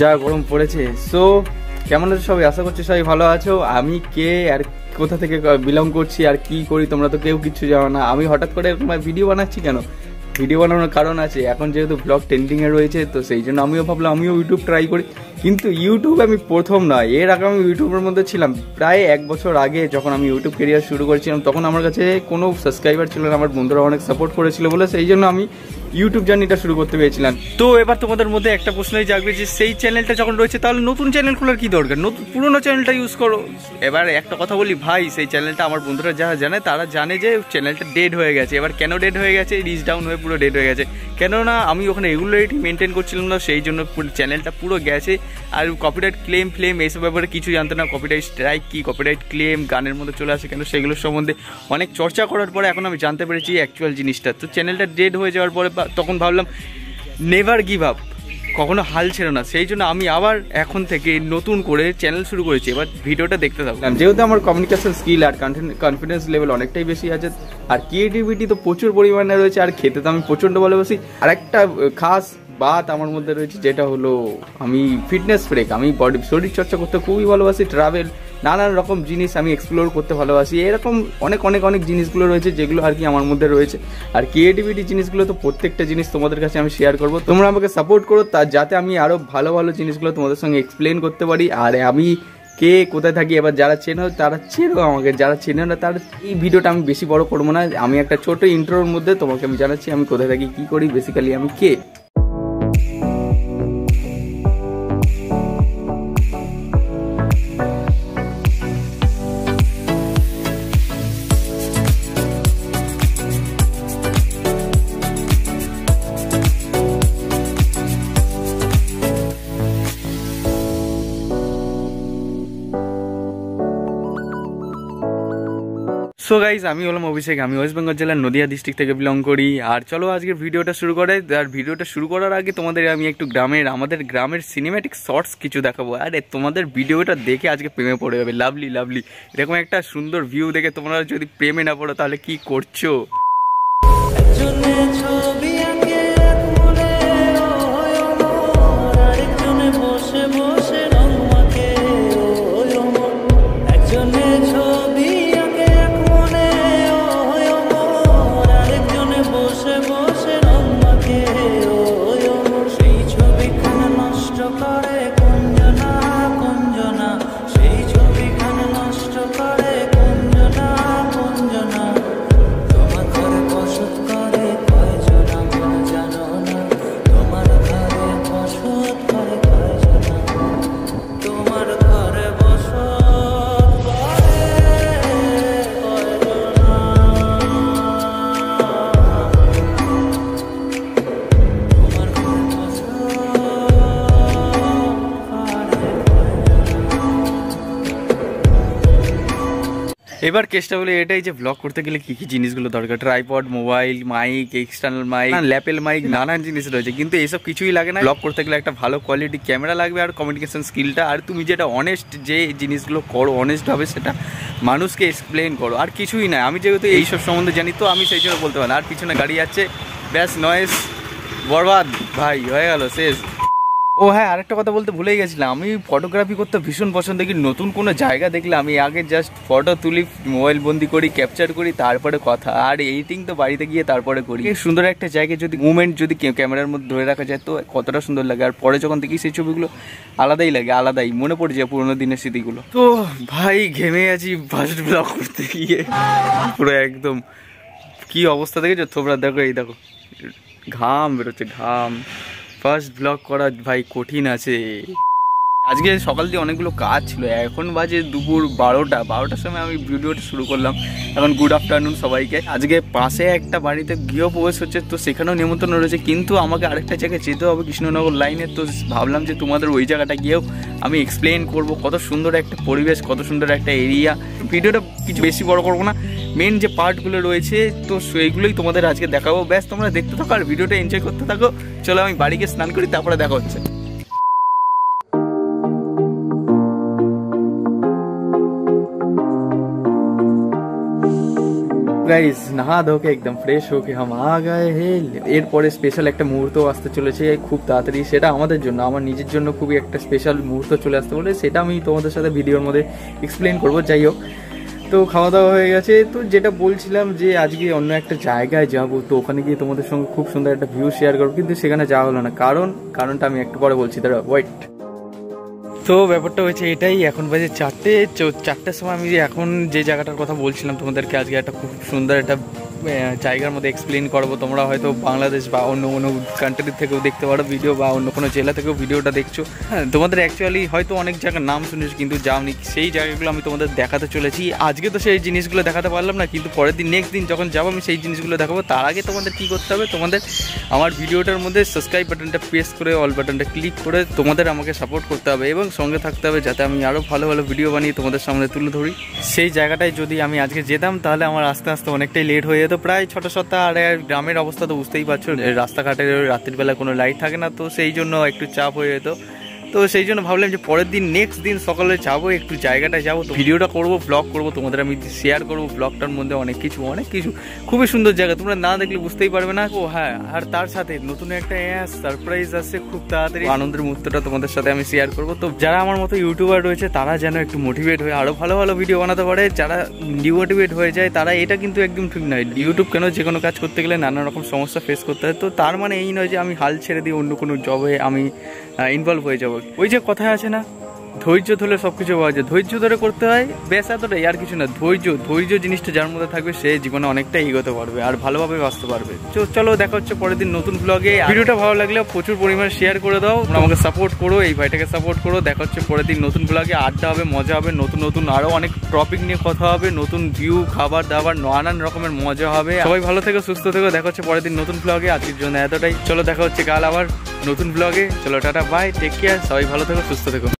যা গরম পড়েছে। সো কেমন আছো সবাই? আশা করছি সবাই ভালো আছো। আমি কে আর কোথা থেকে বিলং করছি আর কি করি তোমরা তো কেউ কিছু জানো না। আমি হঠাৎ করে ভিডিও বানাচ্ছি কেন? ভিডিও বানানোর কারণ আছে। এখন যেহেতু ব্লগ ট্রেন্ডিংয়ে রয়েছে, তো সেই জন্য আমিও ভাবলাম, আমিও ইউটিউব ট্রাই করি। কিন্তু ইউটিউব আমি প্রথম নয়, এর আগে আমি ইউটিউবের মধ্যে ছিলাম। প্রায় এক বছর আগে যখন আমি ইউটিউব কেরিয়ার শুরু করেছিলাম, তখন আমার কাছে কোনো সাবস্ক্রাইবার ছিল না, আমার বন্ধুরা অনেক সাপোর্ট করেছিল বলে, সেই জন্য আমি ইউটিউব জার্নিটা শুরু করতে পেরেছিলাম। তো এবার তোমাদের মধ্যে একটা প্রশ্নই জাগবে যে, সেই চ্যানেলটা যখন রয়েছে, তাহলে নতুন চ্যানেল খোলার কি দরকার? নতুন, পুরোনো চ্যানেলটা ইউজ করো। এবার একটা কথা বলি, ভাই, সেই চ্যানেলটা আমার বন্ধুরা যারা জানে, তারা জানে যে চ্যানেলটা ডেড হয়ে গেছে। এবার কেন ডেড হয়ে গেছে? রিচ ডাউন হয়ে পুরো ডেড হয়ে গেছে। কেননা আমি ওখানে রেগুলারিটি মেনটেন করছিলাম না, সেই জন্য চ্যানেলটা পুরো গেছে। আর কপিরাইট ক্লেম ফ্লেম এইসব ব্যাপারে কিছু জানতো না কপিরাইট স্ট্রাইক কী কপিরাইট ক্লেম গানের মধ্যে চলে আসে কেন, সেগুলোর সম্বন্ধে অনেক চর্চা করার পরে এখন আমি জানতে পেরেছি অ্যাকচুয়াল জিনিসটা। তো চ্যানেলটা ডেড হয়ে যাওয়ার পরে তখন ভাবলাম নেভার গিভ আপ কখনো হাল ছিল না। সেই জন্য আমি আবার এখন থেকে নতুন করে চ্যানেল শুরু করেছি। এবার ভিডিওটা দেখতে থাকলাম যেহেতু আমার কমিউনিকেশন স্কিল আর কনফিডেন্স লেভেল অনেকটাই বেশি আছে, আর ক্রিয়েটিভিটি তো প্রচুর পরিমাণে রয়েছে, আর খেতে তো আমি প্রচণ্ড ভালোবাসি। আর একটা খাস বাত আমার মধ্যে রয়েছে যেটা হলো, আমি ফিটনেস ব্রেক আমি বডি শরীর চর্চা করতে খুবই ভালোবাসি ট্রাভেল নানান রকম জিনিস আমি এক্সপ্লোর করতে ভালোবাসি, এরকম অনেক অনেক অনেক জিনিসগুলো রয়েছে যেগুলো আর কি আমার মধ্যে রয়েছে। আর ক্রিয়েটিভিটি জিনিসগুলো তো প্রত্যেকটা জিনিস তোমাদের কাছে আমি শেয়ার করব। তোমরা আমাকে সাপোর্ট করো তা যাতে আমি আরও ভালো ভালো জিনিসগুলো তোমাদের সঙ্গে এক্সপ্লেন করতে পারি। আর আমি কে কোথায় থাকি, এবার যারা চেনো, তারা চেনো আমাকে, যারা চেনে না, তারা এই ভিডিওটা আমি বেশি বড় করব না। আমি একটা ছোট ইন্ট্রোর মধ্যে তোমাকে আমি জানাচ্ছি, আমি কোথায় থাকি, কী করি বেসিক্যালি আমি কে। সো গাইজ আমি হলাম অভিষেক, আমি ওয়েস্ট বেঙ্গল জেলার নদিয়া ডিস্ট্রিক্ট থেকে বিলং করি। আর চলো আজকের ভিডিওটা শুরু করে, আর ভিডিওটা শুরু করার আগে তোমাদের আমি একটু গ্রামের, আমাদের গ্রামের সিনেম্যাটিক শর্টস কিছু দেখাবো। আরে, তোমাদের ভিডিওটা দেখে আজকে প্রেমে পড়ে যাবে। লাভলি লাভলি এরকম একটা সুন্দর ভিউ দেখে তোমরা যদি প্রেমে না পড়ো, তাহলে কি করছ? এবার কেসটা হলো এটাই যে ব্লগ করতে গেলে কি কি জিনিসগুলো দরকার? Tripod mobile mic external mic lapel mic নানান জিনিস রয়েছে। কিন্তু এইসব কিছুই লাগে না। ব্লগ করতে গেলে একটা ভালো কোয়ালিটি ক্যামেরা লাগবে আর কমিউনিকেশন স্কিলটা আর তুমি যেটা অনেস্ট যে জিনিসগুলো করো অনেস্ট হবে সেটা মানুষকে এক্সপ্লেন করো। আর কিছুই না। আমি যেহেতু এইসব সম্বন্ধে জানি তো আমি সেই জন্য বলতে পারি আর পিছনে গাড়ি আছে ব্যাস নয়েস বরবাদ। ভাই হয়ে গেল শেষ। ও হ্যাঁ আরেকটা কথা বলতে ভুলেই গেছিলাম। আমি ফটোগ্রাফি করতে ভীষণ পছন্দ করি। নতুন কোনো জায়গা দেখলে আমি আগে জাস্ট ফটো তুলি মোবাইল বন্দি করি ক্যাপচার করি, তারপরে কথা। আর এডিটিং তো বাড়িতে গিয়ে তারপরে করি। সুন্দর একটা জায়গায় যদি মুভমেন্ট যদি ক্যামেরার মধ্যে ধরে রাখা যায়, তো কতটা সুন্দর লাগে। আর পরে যখন দেখি সেই ছবিগুলো, আলাদাই লাগে, আলাদাই। মনে পড়ে যায় পুরোনো দিনের স্মৃতিগুলো। তো ভাই, ঘেমে আছি ফার্স্ট ব্লগ করতে গিয়ে। পুরো একদম কি অবস্থা দেখেছ? তোমরা দেখো, এই দেখো। ঘাম বেরোচ্ছে, ঘাম। ফার্স্ট ব্লগ করা ভাই কঠিন আছে। আজকে সকাল দিয়ে অনেকগুলো কাজ ছিল, এখন বাজে দুপুর বারোটা। বারোটার সময় আমি ভিডিওটা শুরু করলাম। এখন গুড আফটারনুন সবাইকে। আজকে পাশে একটা বাড়িতে গৃহপ্রবেশ হচ্ছে, তো সেখানেও নিমন্ত্রণ রয়েছে। কিন্তু আমাকে আরেকটা জায়গায় যেতে হবে, কৃষ্ণনগর লাইনে তো ভাবলাম যে তোমাদের ওই জায়গাটা গিয়েও আমি এক্সপ্লেন করব। কত সুন্দর একটা পরিবেশ, কত সুন্দর একটা এরিয়া ভিডিওটা কিছু বেশি বড় করব না। মেন যে পার্টগুলো রয়েছে, তো সেইগুলোই তোমাদের আজকে দেখাবো। ব্যাস, তোমরা দেখতে থাকো আর ভিডিওটা এনজয় করতে থাকো। চলো আমি বাড়ি গিয়ে স্নান করি, তারপরে দেখা হচ্ছে। গাইজ নাহা ধোকে একদম ফ্রেশ হোকে হাম আ গায়ে হে। এরপরে স্পেশাল একটা মুহূর্ত আসতে চলেছে, খুব তাড়াতাড়ি। সেটা আমাদের জন্য, আমার নিজের জন্য খুবই একটা স্পেশাল মুহূর্ত চলে আসতে বলে সেটা আমি তোমাদের সাথে ভিডিওর মধ্যে এক্সপ্লেন করব। যাই হোক তো খাওয়া দাওয়া হয়ে গেছে। তো যেটা বলছিলাম যে আজকে অন্য একটা জায়গায় যাব, তো ওখানে গিয়ে তোমাদের সঙ্গে খুব সুন্দর একটা ভিউ শেয়ার করব, কিন্তু সেখানে যাওয়া হলো না। কারণ, কারণটা আমি একটু পরে বলছি দাঁড়া ওয়েট তো ব্যাপারটা হয়েছে এটাই, এখন বাজে চারটে চারটের সময় আমি এখন যে জায়গাটার কথা বলছিলাম তোমাদেরকে, আজকে একটা খুব সুন্দর একটা জায়গার মধ্যে এক্সপ্লেন করব। তোমরা হয়তো বাংলাদেশ বা অন্য কোনো কান্ট্রি থেকেও দেখতে পারো ভিডিও বা অন্য কোনো জেলা থেকেও ভিডিওটা দেখছ। হ্যাঁ তোমাদের অ্যাকচুয়ালি হয়তো অনেক জায়গার নাম শুনেছো, কিন্তু যাওনি। সেই জায়গাগুলো আমি তোমাদের দেখাতে চলেছি। আজকে তো সেই জিনিসগুলো দেখাতে পারলাম না, কিন্তু পরের দিন নেক্সট দিন যখন যাব, আমি সেই জিনিসগুলো দেখাবো। তার আগে তোমাদের কি করতে হবে, তোমাদের আমার ভিডিওটার মধ্যে সাবস্ক্রাইব বাটনটা প্রেস করে অল বাটনটা ক্লিক করে তোমাদের আমাকে সাপোর্ট করতে হবে এবং সঙ্গে থাকতে হবে যাতে আমি আরও ভালো ভালো ভিডিও বানিয়ে তোমাদের সামনে তুলে ধরি। সেই জায়গাটায় যদি আমি আজকে যেতাম, তাহলে আমার আস্তে আস্তে অনেকটাই লেট হয়ে যেত প্রায় ছটা সপ্তাহ আর গ্রামের অবস্থা তো বুঝতেই পারছ রাস্তাঘাটে রাত্রির বেলা কোনো লাইট থাকে না, তো সেই জন্য একটু চাপ হয়ে যেত। তো সেই জন্য ভাবলাম যে পরের দিন নেক্সট দিন সকালে যাব একটু জায়গাটা যাব। তো ভিডিওটা করব ব্লগ করব তোমাদের আমি শেয়ার করব ব্লগটার মধ্যে অনেক কিছু অনেক কিছু। খুবই সুন্দর জায়গা তোমরা না দেখলে বুঝতেই পারবে না। ও হ্যাঁ আর তার সাথে নতুন একটা সারপ্রাইজ আসছে খুব তাড়াতাড়ি। আনন্দের মুহূর্তটা তোমাদের সাথে আমি শেয়ার করব। তো যারা আমার মতো ইউটিউবার রয়েছে তারা যেন একটু মোটিভেট হয়ে আরও ভালো ভালো ভিডিও বানাতে পারে। যারা ডিমোটিভেট হয়ে যায় তারা এটা কিন্তু একদম ঠিক নয়। ইউটিউব কেন যে কোনো কাজ করতে গেলে নানা রকম সমস্যা ফেস করতে হয়। তো তার মানে এই নয় যে আমি হাল ছেড়ে দিয়ে অন্য কোনো জবে আমি ইনভলভ হয়ে যাব। ওই যে কথায় আছে না? ধৈর্য ধরলে সব কিছু পাওয়া যায়। ধৈর্য ধরে করতে হয় বেশ এতটাই, আর কিছু না। ধৈর্য ধৈর্য জিনিসটা যার মধ্যে থাকবে, সে জীবনে অনেকটা এগোতে পারবে আর ভালোভাবে বাঁচতে পারবে। তো চলো দেখা হচ্ছে পরের দিন নতুন ব্লগে ভিডিওটা ভালো লাগলে প্রচুর পরিমাণে শেয়ার করে দাও। আমাকে সাপোর্ট করো, এই ভাইটাকে সাপোর্ট করো। দেখা হচ্ছে পরের দিন নতুন ব্লগে আড্ডা হবে, মজা হবে, নতুন নতুন আরও অনেক টপিক নিয়ে কথা হবে, নতুন ভিউ খাবার দাবার, নানান রকমের মজা হবে। সবাই ভালো থেকো, সুস্থ থেকো। দেখা হচ্ছে পরের দিন নতুন ব্লগে আজকের জন্য এতটাই। চলো দেখা হচ্ছে কাল আবার নতুন ব্লগে চলো, টাটা বাই টেক কেয়ার সবাই ভালো থেকো, সুস্থ থেকো।